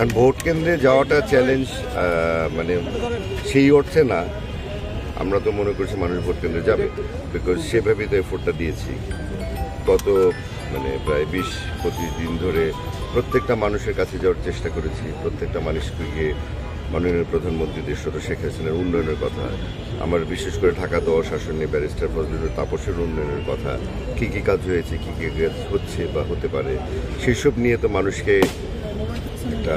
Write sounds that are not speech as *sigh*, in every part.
আর vote কেন্দ্রে যাওয়াটা challenge মানে সেই অর্থে না। আমরা তো মনে করছি মানুষ ভোট কেন্দ্রে যাবে বিকজ সেভাবেই তো এফোর্টটা দিয়েছি। গত মানে প্রায় বিশ, পঁচিশ দিন ধরে প্রত্যেকটা মানুষের কাছে যাওয়ার চেষ্টা করেছি। প্রত্যেকটা মানুষকে গিয়ে মাননীয় প্রধানমন্ত্রী দেশরত শেখ হাসিনার উন্নয়নের কথা, আমার বিশেষ করে ঢাকা দশ আসনে ব্যারিস্টার ফজলুর তাপসের উন্নয়নের কথা, কী কী কাজ হয়েছে, কী কী কাজ হচ্ছে বা হতে পারে, সেসব নিয়ে তো মানুষকে একটা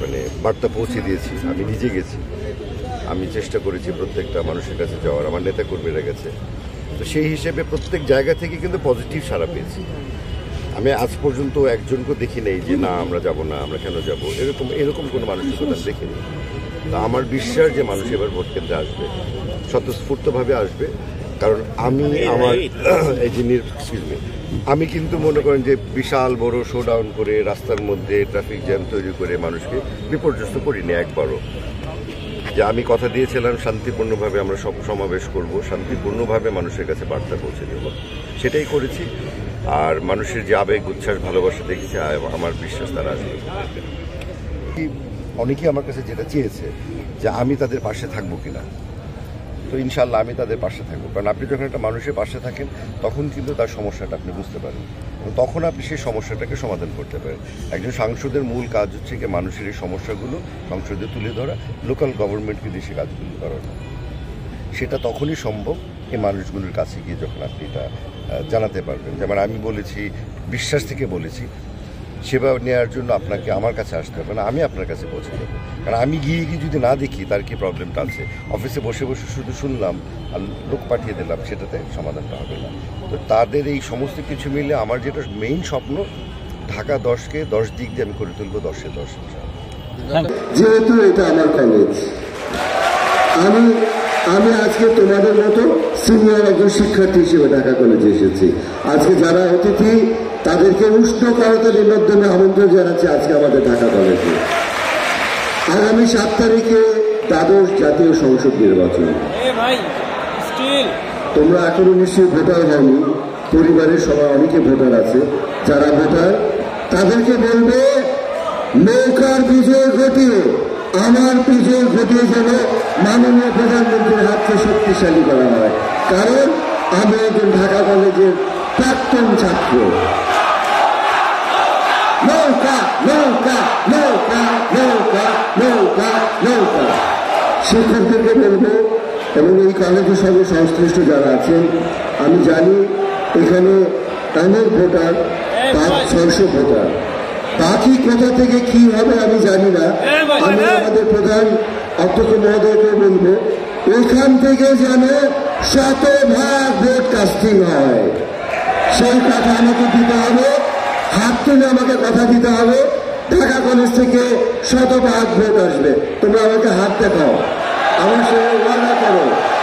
মানে বার্তা পৌঁছে দিয়েছি, আমি নিজে গেছি। আমি চেষ্টা করেছি প্রত্যেকটা মানুষের কাছে যাওয়ার, আমার নেতা কর্মীরা গেছে। তো সেই হিসেবে প্রত্যেক জায়গা থেকে কিন্তু পজিটিভ সারা পেয়েছি। আমি আজ পর্যন্ত একজনকে দেখি নেই যে, না, আমরা যাব না, আমরা কেন যাব? এরকম এরকম কোনো মানুষের কথা দেখিনি। তা আমার বিশ্বাস যে মানুষ এবার ভোট কেন্দ্রে আসবে, স্বতঃস্ফূর্তভাবে আসবে। কারণ আমি আমার *coughs* এই যে আমি কিন্তু মনে করেন যে বিশাল বড় শোডাউন করে রাস্তার মধ্যে ট্রাফিক জ্যাম তৈরি করে মানুষকে বিপর্যস্ত করিনি একবারও। যে আমি কথা দিয়েছিলাম শান্তিপূর্ণভাবে আমরা সব সমাবেশ করব শান্তিপূর্ণভাবে মানুষের কাছে বার্তা পৌঁছে দেব। সেটাই করেছি। আর মানুষের যে আবেগ উচ্ছ্বাস ভালোবাসা দেখেছি আমার বিশ্বাস তারা আসবে। অনেকেই আমার কাছে যেটা চেয়েছে যে আমি তাদের পাশে থাকব কিনা। তো ইনশাল্লাহ আমি তাদের পাশে থাকব। কারণ আপনি যখন একটা মানুষের পাশে থাকেন, তখন কিন্তু তার সমস্যাটা আপনি বুঝতে পারেন। তখন আপনি সেই সমস্যাটাকে সমাধান করতে পারেন। একজন সাংসদের মূল কাজ হচ্ছে কি মানুষের এই সমস্যাগুলো সংসদে তুলে ধরা, লোকাল গভর্নমেন্টকে সে কাজগুলো করানো। সেটা তখনই সম্ভব এই মানুষগুলোর কাছে গিয়ে যখন আপনি এটা জানাতে পারবেন। যেমন আমি বলেছি, বিশ্বাস থেকে বলেছি সেবা নেওয়ার জন্য আপনাকে আমার কাছে আসতে হবে না, আমি আপনার কাছে পৌঁছে দেবো। কারণ আমি গিয়ে গিয়ে যদি না দেখি, তার কি প্রবলেমটা আছে অফিসে বসে বসে শুধু শুনলাম আর লোক পাঠিয়ে দিলাম, সেটাতে সমাধানটা হবে না। তো তাদের এই সমস্ত কিছু মিলে আমার যেটা মেইন স্বপ্ন, ঢাকা দশকে দশ দিক দিয়ে আমি করে তুলবো দশে দশ যেহেতু এটা আমার আমি আমি আজকে তোমাদের মতো সিনিয়র একজন শিক্ষার্থী হিসেবে ঢাকা কলেজে এসেছি। আজকে যারা অতিথি তাদেরকে উষ্ণ করতালির মাধ্যমে আমন্ত্রণ জানাচ্ছি আজকে আমাদের ঢাকা কলেজে আগামী সাত তারিখে দ্বাদশ জাতীয় সংসদ নির্বাচন। তোমরা এখনও নিশ্চয়ই ভোটার হয়নি। পরিবারের সবাই অনেকে ভোটার আছে। যারা ভোটার তাদেরকে বলবে নৌকার বিজয় ঘটিয়ে আমার বিজয় ঘটিয়ে যেন মাননীয় প্রধানমন্ত্রীর হাতকে শক্তিশালী করা হয় কারণ আমি একজন ঢাকা কলেজের প্রাক্তন ছাত্র। নৌকা নৌকা নৌকা নৌকা নৌকা নৌকা। শিক্ষকদেরকে বলব এবং এই কলেজের সঙ্গে সংশ্লিষ্ট যারা আছেন আমি জানি এখানে অনেক ভোটার পাঁচ ছয়শো ভোটার। বাকি কোথা থেকে কি হবে আমি জানি না। আমি আমাদের প্রধান অধ্যক্ষ মহোদয়কে বলব এখান থেকে যেন শতভাগ ভোট কাস্টিং হয়। সেই কথা আমাকে দিতে হবে। হাত তুলে আমাকে কথা দিতে হবে। ঢাকা কলেজ থেকে শত শতভাগ ভোট আসবে। তোমরা আমাকে হাত দেখাও। আমার সঙ্গে